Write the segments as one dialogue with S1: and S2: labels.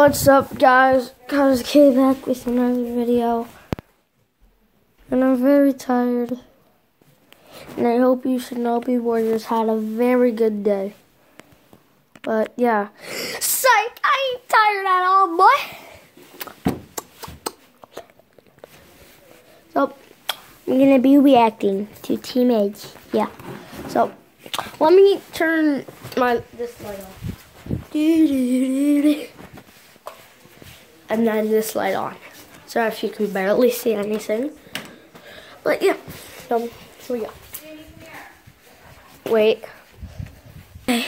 S1: What's up, guys? Guys, came back with another video. And I'm very tired. And I hope you Shinobi Warriors had a very good day. But, yeah. Psych! I ain't tired at all, boy! So, I'm gonna be reacting to Team Edge. Yeah. So, let me turn my this light off. And then this light on. Sorry if you can barely see anything. But yeah. So, here we go. Wait. Okay.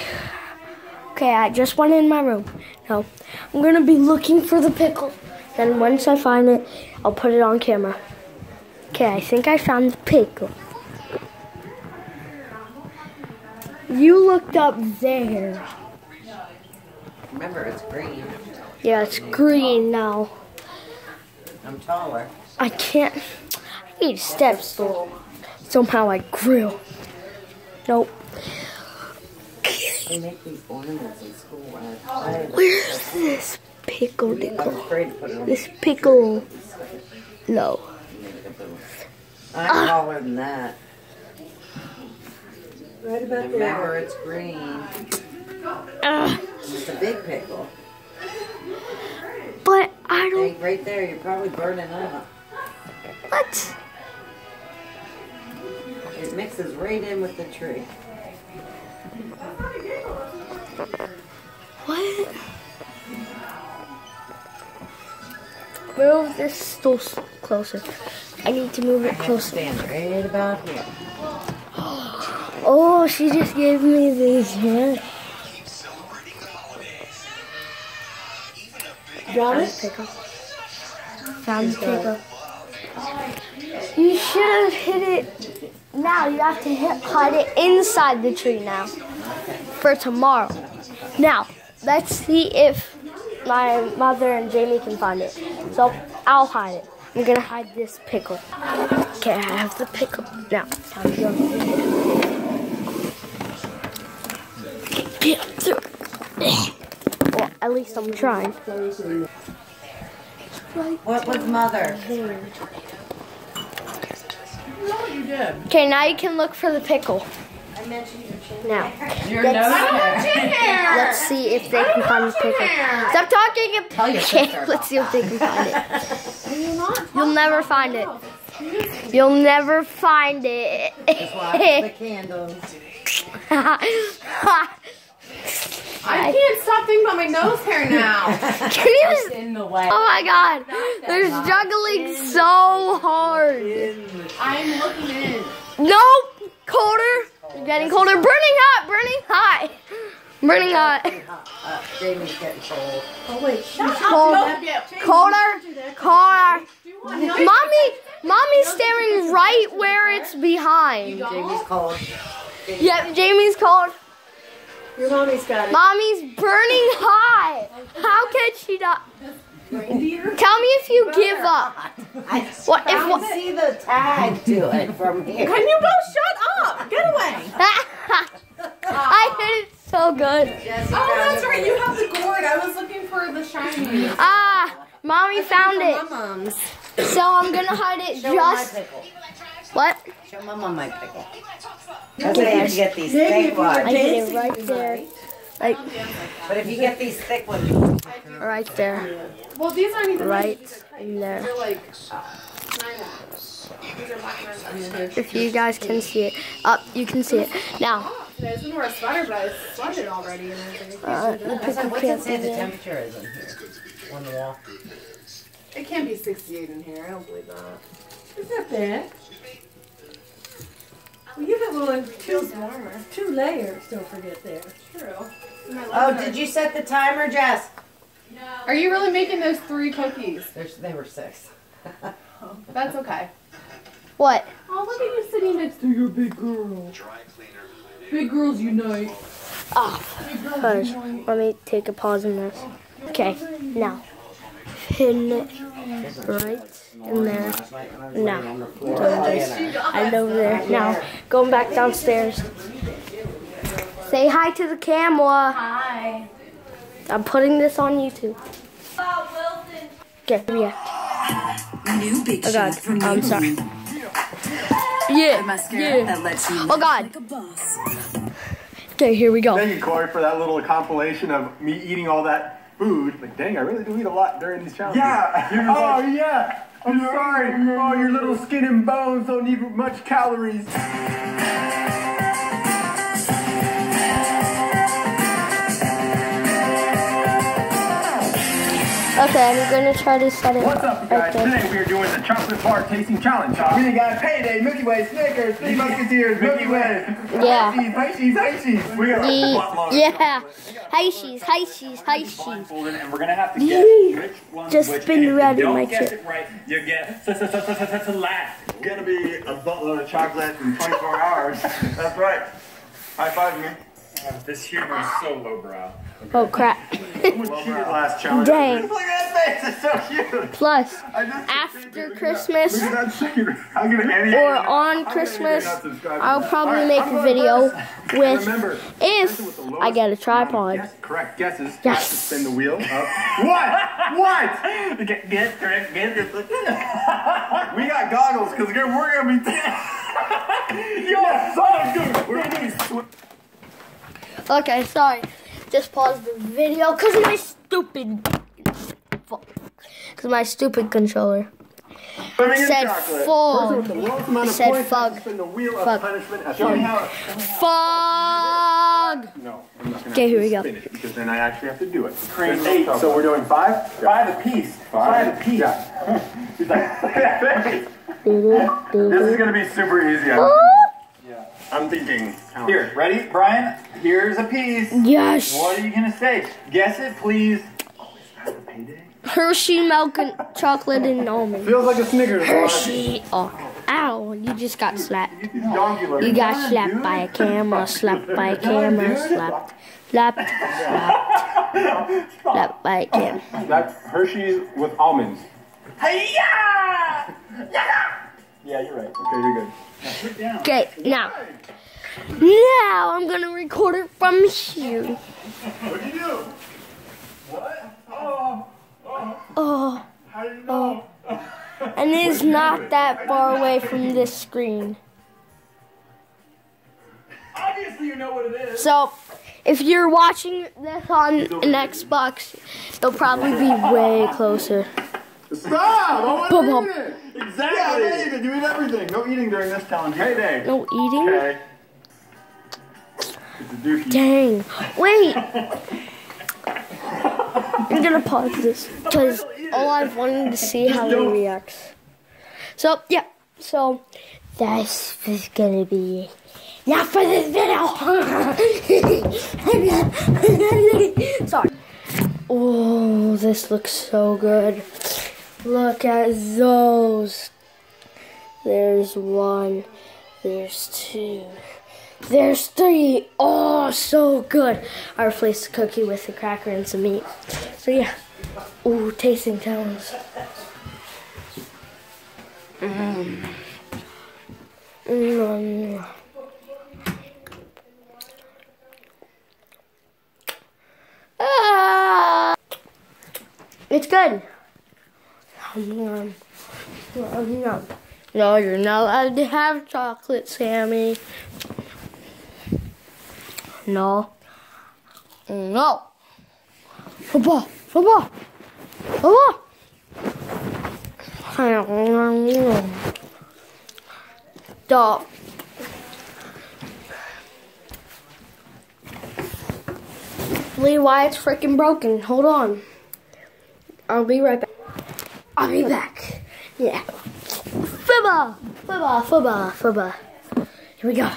S1: okay, I just went in my room. Now, I'm gonna be looking for the pickle. Then once I find it, I'll put it on camera. Okay, I think I found the pickle. You looked up there.
S2: Remember, it's green.
S1: Yeah, it's green now.
S2: I'm taller.
S1: I can't. I need steps though. Somehow I grew. Nope.
S2: They make these ornaments in school. I, I,
S1: Where's this pickle
S2: I was
S1: dickle?
S2: afraid to put it on.
S1: This pickle. No.
S2: I'm ah. taller than that.
S3: Right about there.
S2: Remember, it's green.
S1: Ugh.
S2: It's a big pickle.
S1: but I don't.
S2: Hey, right there, you're probably burning up.
S1: What?
S2: It mixes right in with the tree.
S1: What? Move this stool closer. I need to move it
S2: I have to
S1: closer.
S2: stand right about here.
S1: Oh, she just gave me these. Yeah.
S3: Got
S1: Found
S3: it?
S1: pickle. Found the pickle. You should have hit it now. You have to hit, hide it inside the tree now for tomorrow. Now, let's see if my mother and Jamie can find it. So I'll hide it. I'm gonna hide this pickle. Okay, I have the pickle. Now, time to go. Get at least I'm trying.
S2: What was mother?
S1: Okay, now you can look for the pickle. Now,
S2: Your
S1: Let's- let's see if they can find the pickle. Stop talking. Okay, let's see if they can find it. You'll never find it. You'll never find it.
S2: Just watch the candles.
S4: I can't stop thinking about my nose hair now.
S1: Can you just-
S4: in the way.
S1: oh my god, they're juggling so hard.
S4: I'm looking in.
S1: Nope, colder. You're getting colder. Burning hot, burning hot. Burning hot.
S2: Uh, Jamie's getting cold.
S3: Oh, wait. Shut
S1: Cold. Colder. Colder.
S4: No,
S1: Mommy, mommy's staring right where it's behind.
S2: Jamie's cold.
S1: Yep, Jamie's cold.
S3: Your mommy's got it.
S1: Mommy's burning hot. How can she not? Tell me if you give up.
S2: I,
S1: What if what?
S2: see the tag to it from here.
S4: Can you both shut up? Get away.
S1: I hit it so good.
S2: Jesse
S4: Oh, that's right. You have the gourd. I was looking for the shiny.
S1: Ah, mommy found it.
S4: Mums.
S1: So I'm gonna hide it
S2: Show 'em my
S1: just.
S2: Pickle.
S1: What?
S2: Show mama my pickle. That's why you have to get these thick
S3: if you were
S1: I
S2: ones.
S1: hit it right there. Like
S2: But if you get these thick ones,
S1: right there.
S4: Well, these aren't even
S1: Right in there.
S4: They're like nine hours. These are black nine
S1: If you guys can see it. Up, you can see it. Now,
S4: I was gonna wear a sweater, but I sweated already. And I was like,
S1: uh, the
S2: I
S1: pickle
S2: what's it
S1: can't
S2: say
S1: be
S2: the
S1: there.
S2: temperature is in here? On the wall.
S4: it can't be 68 in here. I don't believe that.
S3: It's not bad. Well, you have on two,
S4: warmer.
S3: two layers, don't forget there.
S4: True.
S2: Oh, did you set the timer, Jess? No.
S4: Are you really making those three cookies?
S2: There's, they were six.
S4: That's okay.
S1: What?
S4: Oh, look at you sitting next to your big girl. Big girls unite.
S1: Ah, Hush. Let me take a pause in this. Okay, now. Pin it right in there. No. Doing this. And over there. Now, going back downstairs. Say hi to the camera.
S4: Hi.
S1: I'm putting this on YouTube. Okay, react.
S5: New Big
S1: Oh God,
S5: from
S1: I'm sorry. Yeah, yeah.
S5: that lets you
S1: Oh God.
S5: like a boss.
S1: Okay, here we go.
S6: Thank you, Corey, for that little compilation of me eating all that food. Like, dang, I really do eat a lot during these challenges. Yeah. oh, yeah. I'm sorry. Oh, your little skin and bones don't need much calories.
S1: Okay, I'm gonna try to set it
S6: What's up, you guys?
S1: right there.
S6: Today we are doing the chocolate bar tasting challenge. We got Payday, Milky Way, Snickers, Three Musketeers, Milky Way.
S1: Yeah.
S6: Hershey's, Hershey's, Hershey's. We got a
S1: Ye-
S6: buttload of
S1: Yeah.
S6: chocolate.
S1: Hershey's, Hershey's, Hershey's.
S7: blindfolded, and we're gonna have to
S1: Yee.
S7: guess which one
S1: Just
S7: which.
S1: spin
S7: and if
S1: around
S7: you
S1: in
S7: don't
S1: my
S7: guess
S1: chair.
S7: it right, you get laugh.
S6: Gonna be a buttload of chocolate in 24 hours. That's right. High five me.
S7: Uh, This humor is so lowbrow.
S1: Oh crap.
S6: Last challenge.
S1: Dang.
S6: Look at that face, it's so cute.
S1: Plus, after Christmas
S6: at that secret. I'm gonna end it.
S1: or on Christmas,
S6: not subscribe to
S1: I'll probably
S6: Alright,
S1: make a video
S6: first.
S1: with
S6: Remember,
S1: if
S6: with
S1: I get a tripod.
S6: guess- correct guesses. has
S1: Yes.
S6: to spin the wheel up. what? What?
S7: Get, get correct, get it.
S6: We got goggles because we're gonna be. Yo, son, dude, we're gonna be. Sw-
S1: Okay, sorry. Just pause the video because of my stupid. Because my stupid controller.
S6: swimming in
S1: Said
S6: chocolate.
S1: full.
S6: Person with the lowest amount of
S1: Said
S6: points has to
S1: fug.
S6: spin the wheel of
S1: Fug.
S6: punishment at the end.
S1: Fog!
S6: No, I'm not gonna
S1: Okay, here we go.
S6: it because then I actually have to do it.
S7: Cream
S6: There's eight, so we're doing five?
S7: Five apiece. Five apiece.
S6: Yeah. He's like, look at that face.
S1: Doo-doo,
S6: This is gonna be super easy. Oh. I'm,
S7: Yeah.
S6: I'm thinking.
S7: Here, ready, Brian? Here's a piece.
S1: Yes!
S7: What are you gonna say? Guess it, please.
S1: Hershey milk and chocolate and almond.
S6: Feels like a Snickers.
S1: Hershey. Oh, ow! You just got slapped. You got slapped by a camera. Slapped by a camera. Slapped. Slapped. Slapped. Slapped by a camera.
S6: That's Hershey's with almonds.
S7: Hey-ya! Yeah, you're right.
S6: Okay, you're good.
S7: Sit down.
S1: Okay, now. Now I'm gonna record it from here.
S6: What'd you do? What? Oh,
S1: Oh, oh
S6: how oh. do you know?
S1: and it's not that far away from this screen.
S7: Obviously, you know what it is.
S1: So, if you're watching this on an Xbox, it'll probably be way closer.
S6: Stop! I want to. Exactly. Yeah, I'm gonna eat it. You eat everything. No eating during this challenge. Hey, day.
S1: No eating?
S6: Okay. It's a dookie.
S1: Dang. Wait. I'm gonna pause this because all I've wanted to see how he reacts. So yeah. So this is gonna be not for this video. Sorry. Oh, this looks so good. Look at those. There's one. There's two. There's three. Oh, so good. I replaced the cookie with a cracker and some meat. So yeah. Ooh, tasting sounds. Mm. Mm. Ah, it's good. Yum, yum, yum. No, you're not allowed to have chocolate, Sammy. No. No. Football. Football. Football. Stop. Lee, why it's freaking broken. Hold on. I'll be right back. I'll be back. Yeah. Football. Football. Football. Football. Here we go.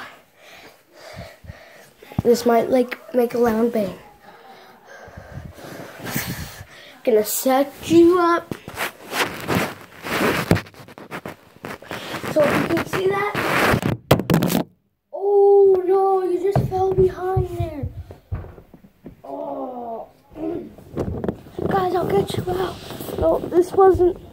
S1: This might like make a loud bang. Gonna set you up. So you can see that. Oh no, you just fell behind there. Oh. Guys, I'll get you out. No, this wasn't.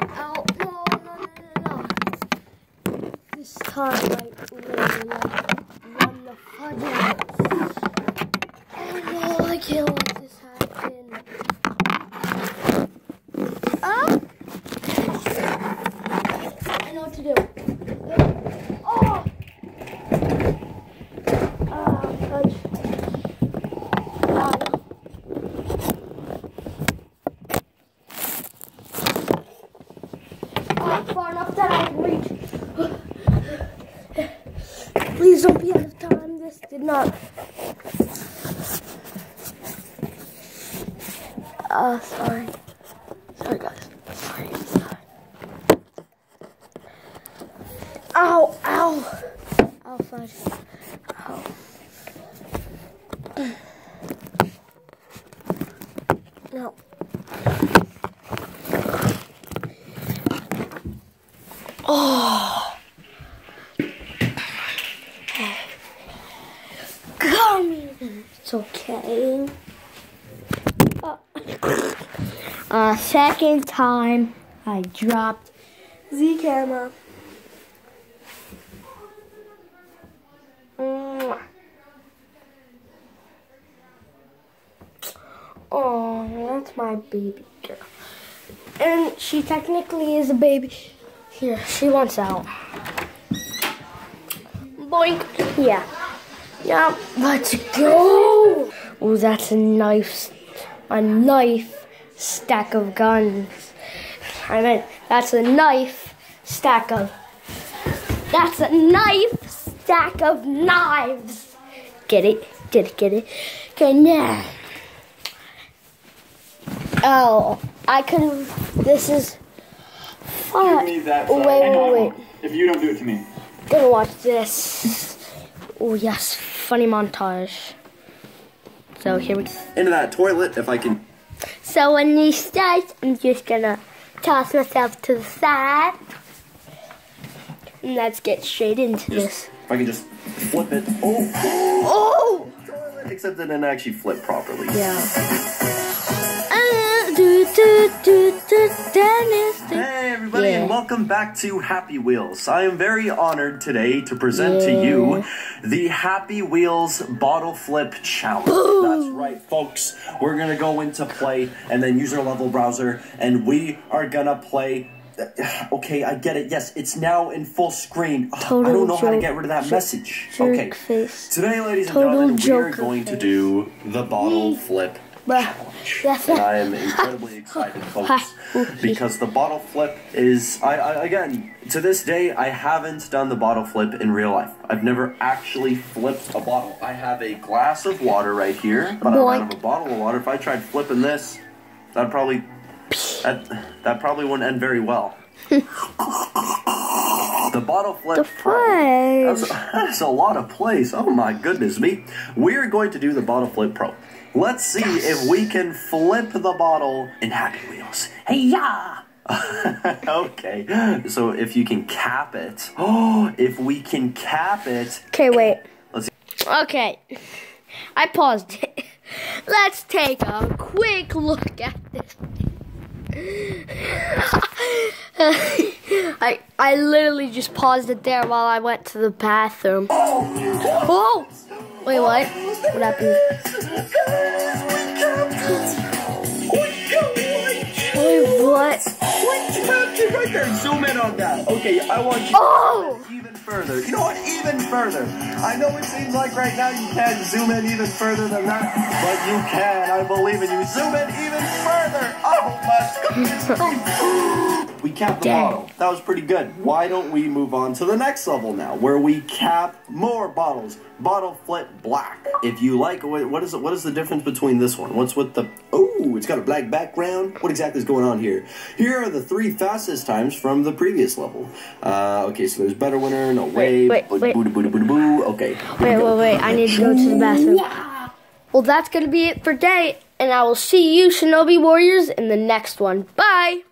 S1: out. No, no, no, no, This time, I really, like, run the fudges. Oh, no, I killed. Oh, far enough that I can reach. Please don't be out of time. This did not. Uh, sorry. Sorry, guys. Sorry, sorry. Ow, ow. Ow, fudge. Ow. No. Oh. Here. It's okay. Uh, uh, second time I dropped the camera. Oh, that's my baby girl. And she technically is a baby. Here, she wants out. Boink. Yeah. Yeah, let's go. Oh, that's a knife. A knife stack of guns. I meant that's a knife stack of. That's a knife stack of knives. Get it? Get it? Get it? Okay, now. Oh, I can. This is.
S7: Give me that.
S1: Oh,
S7: side.
S1: wait,
S7: I know I
S1: wait,
S7: won't. If you don't do it to me.
S1: Gonna watch this. Oh yes, funny montage. So here we. Go.
S8: Into that toilet if I can.
S1: So when this starts, I'm just gonna toss myself to the side. And let's get straight into this.
S8: If I can just flip it. Oh,
S1: Oh!
S8: toilet. Except it didn't actually flip properly.
S1: Yeah.
S8: Hey everybody
S1: Yeah.
S8: and welcome back to Happy Wheels. I am very honored today to present to you the Happy Wheels Bottle Flip Challenge. That's right folks. We're gonna go into play and then use our level browser and we are gonna play Okay, I get it. Yes, it's now in full screen. Ugh, I don't know how to get rid of that message. okay.
S1: face.
S8: Today, ladies and gentlemen, we are going to do the bottle flip
S1: Bruh.
S8: And. I am incredibly excited, folks, because the bottle flip is, I, I again, to this day, I haven't done the bottle flip in real life. I've never actually flipped a bottle. I have a glass of water right here, but I don't
S1: Boink.
S8: have a bottle of water. If I tried flipping this, that'd probably, that, that probably wouldn't end very well. the bottle flip
S1: The
S8: pro. That's, that's a lot of plays. Oh my goodness me. We're going to do the bottle flip pro. Let's see if we can flip the bottle in Happy Wheels. Hey ya! okay, so if you can cap it. Oh, if we can cap it.
S1: Okay, wait.
S8: Let's see.
S1: Okay. I paused it. Let's take a quick look at this. I I literally just paused it there while I went to the bathroom. Oh! Wait, what? What happened? Wait, what?
S8: Right there. Zoom in on that. Okay, I want you
S1: Oh!
S8: even further. You know what? Even further. I know it seems like right now you can't zoom in even further than that, but you can. I believe in you. Zoom in even further. Oh my we capped the bottle. That was pretty good. Why don't we move on to the next level now, where we cap more bottles? Bottle flip black. If you like, what, what is it? What is the difference between this one? What's with the? Oh, it's got a black background. What exactly is going on here? Here are the three fastest times from the previous level. Uh, okay, so there's better winner, no way.
S1: wait,
S8: boo,
S1: wait.
S8: boo, boo, boo, boo. Okay.
S1: Wait, wait, wait. I need to go to the bathroom. Well, that's going to be it for today. And I will see you, Shinobi Warriors, in the next one. Bye!